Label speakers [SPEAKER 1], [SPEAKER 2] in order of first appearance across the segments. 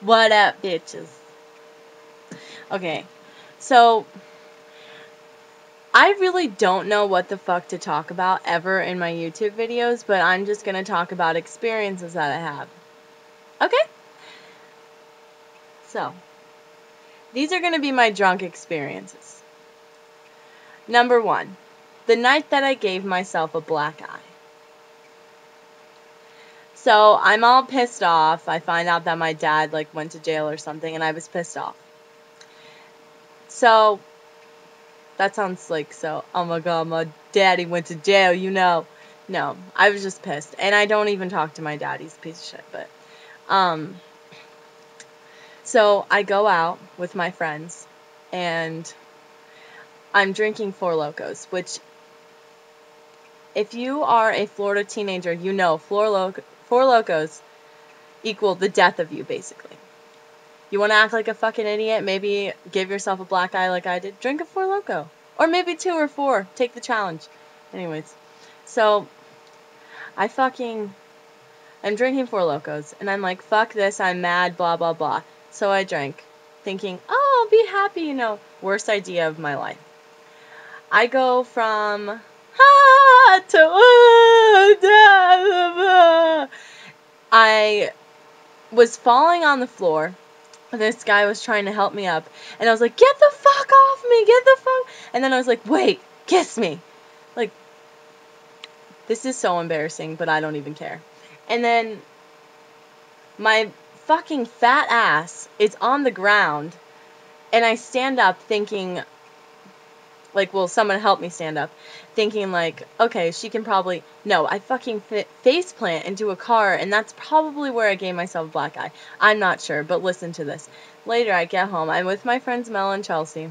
[SPEAKER 1] What up, bitches? Okay, so I really don't know what the fuck to talk about ever in my YouTube videos, but I'm just gonna talk about experiences that I have. Okay? So, these are gonna be my drunk experiences. Number one, the night that I gave myself a black eye. So I'm all pissed off. I find out that my dad like went to jail or something and I was pissed off. So that sounds like so oh my god, my daddy went to jail, you know. No, I was just pissed. And I don't even talk to my dad, he's a piece of shit, but um so I go out with my friends and I'm drinking Four Lokos, which if you are a Florida teenager, you know Four, Loko, Four Lokos equal the death of you, basically. You want to act like a fucking idiot? Maybe give yourself a black eye like I did. Drink a Four Loko. Or maybe two or four. Take the challenge. Anyways, so I fucking. I'm drinking Four Lokos, and I'm like, fuck this, I'm mad, blah, blah, blah. So I drank, thinking, oh, I'll be happy, you know. Worst idea of my life. I go from I was falling on the floor. This guy was trying to help me up, and I was like, "Get the fuck off me! Get the fuck!" And then I was like, "Wait, kiss me!" Like, this is so embarrassing, but I don't even care. And then my fucking fat ass is on the ground, and I stand up thinking, like, will someone help me stand up? Thinking, like, okay, she can probably. No, I fucking face plant into a car, and that's probably where I gave myself a black eye. I'm not sure, but listen to this. Later, I get home. I'm with my friends Mel and Chelsea,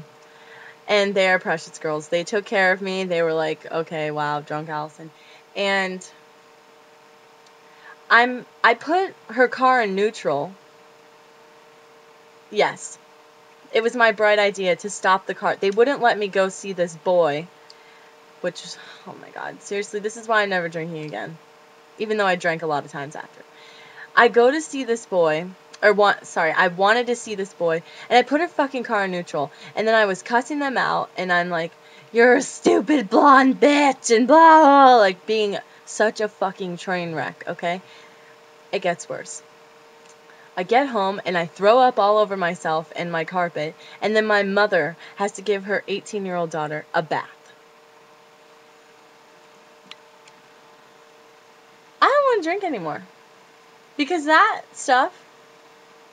[SPEAKER 1] and they are precious girls. They took care of me. They were like, okay, wow, drunk Allison. And I'm I put her car in neutral. Yes, it was my bright idea to stop the car. They wouldn't let me go see this boy, which, oh my god, seriously, this is why I'm never drinking again. Even though I drank a lot of times after. I go to see this boy, or want, sorry, I wanted to see this boy, and I put her fucking car in neutral, and then I was cussing them out, and I'm like, you're a stupid blonde bitch, and blah, blah, blah like being such a fucking train wreck, okay? It gets worse. I get home and I throw up all over myself and my carpet, and then my mother has to give her 18 year old daughter a bath. I don't want to drink anymore. Because that stuff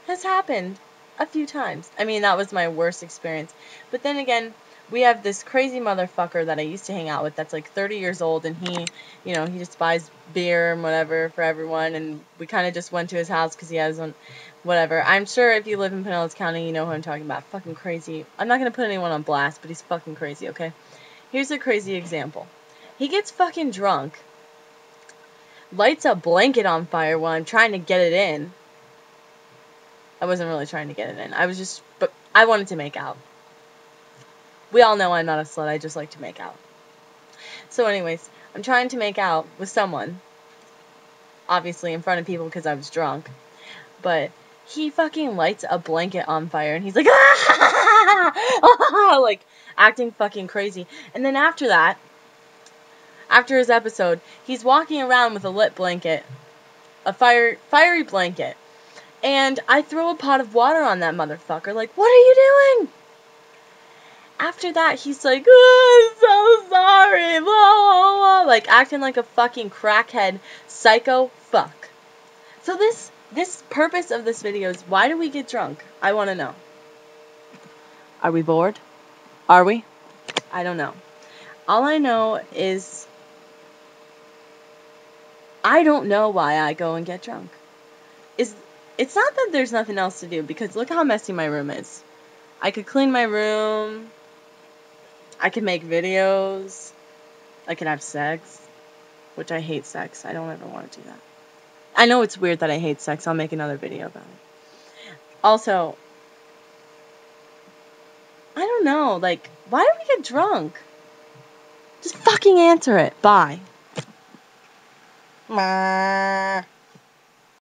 [SPEAKER 1] has happened a few times. I mean, that was my worst experience. But then again, we have this crazy motherfucker that I used to hang out with that's like 30 years old and he, you know, he just buys beer and whatever for everyone and we kind of just went to his house because he has one, whatever. I'm sure if you live in Pinellas County, you know who I'm talking about. Fucking crazy. I'm not going to put anyone on blast, but he's fucking crazy, okay? Here's a crazy example. He gets fucking drunk, lights a blanket on fire while I'm trying to get it in. I wasn't really trying to get it in. I was just, but I wanted to make out. We all know I'm not a slut, I just like to make out. So, anyways, I'm trying to make out with someone. Obviously, in front of people because I was drunk. But he fucking lights a blanket on fire and he's like, ah! like acting fucking crazy. And then after that, after his episode, he's walking around with a lit blanket, a fire fiery blanket. And I throw a pot of water on that motherfucker. Like, what are you doing? After that, he's like, oh, I'm so sorry, blah, blah, blah, like acting like a fucking crackhead psycho fuck. So this this purpose of this video is why do we get drunk? I want to know. Are we bored? Are we? I don't know. All I know is I don't know why I go and get drunk. Is it's not that there's nothing else to do because look how messy my room is. I could clean my room. I can make videos. I can have sex, which I hate sex. I don't ever want to do that. I know it's weird that I hate sex. I'll make another video about it. Also, I don't know. Like, why do we get drunk? Just fucking answer it. Bye.